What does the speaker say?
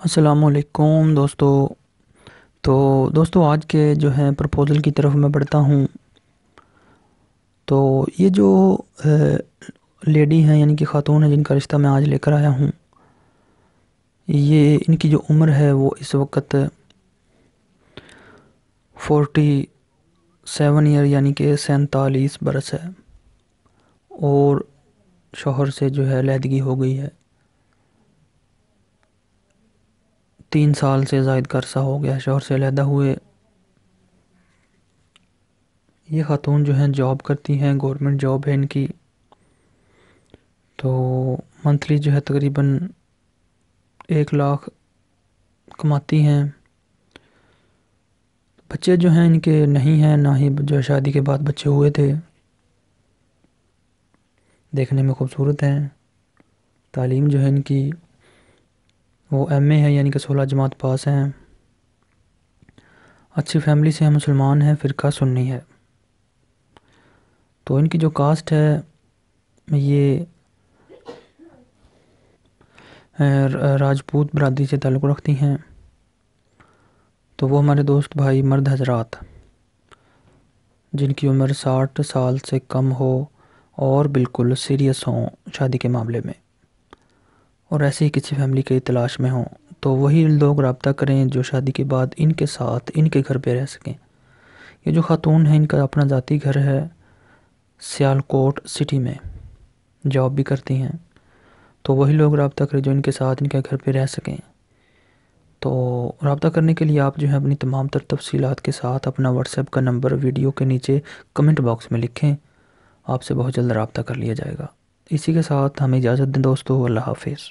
असलकुम दोस्तों। तो दोस्तों, आज के जो है प्रपोज़ल की तरफ़ मैं बढ़ता हूँ। तो ये जो लेडी हैं, यानी कि ख़ातून हैं, जिनका रिश्ता मैं आज लेकर आया हूँ, ये इनकी जो उम्र है, वो इस वक्त फोर्टी सेवन ईयर, यानी कि सैंतालीस बरस है, और शोहर से जो है लहदगी हो गई है। तीन साल से जायद का अरसा हो गया, शोहर से अलहदा हुए। ये ख़ातून जो हैं, जॉब करती हैं, गवर्नमेंट जॉब है इनकी। तो मंथली जो है तकरीबन एक लाख कमाती हैं। बच्चे जो हैं इनके नहीं हैं, ना ही जो शादी के बाद बच्चे हुए थे। देखने में खूबसूरत हैं। तालीम जो है इनकी वो एम ए है, यानी कि सोलह जमात पास हैं। अच्छी फैमिली से हैं, मुसलमान हैं, फ़िरका सुन्नी है। तो इनकी जो कास्ट है, ये राजपूत बरदरी से ताल्लुक़ रखती हैं। तो वो हमारे दोस्त भाई मर्द हजरात, जिनकी उम्र साठ साल से कम हो और बिल्कुल सीरियस हों शादी के मामले में। और ऐसे ही किसी फैमिली के तलाश में हों तो वही लोग रबता करें जो शादी के बाद इनके साथ, इनके घर पर रह सकें। ये जो ख़ातून है, इनका अपना ज़ाती घर है सियालकोट सिटी में। जॉब भी करती हैं तो वही लोग रबता करें जो इनके साथ, इनके घर पर रह सकें। तो रबता करने के लिए आप जो है अपनी तमाम तर तफसीत के साथ अपना व्हाट्सएप का नंबर वीडियो के नीचे कमेंट बॉक्स में लिखें। आपसे बहुत जल्द रबता कर लिया जाएगा। इसी के साथ हमें इजाज़त दें दोस्तों, अल्लाह हाफिज़।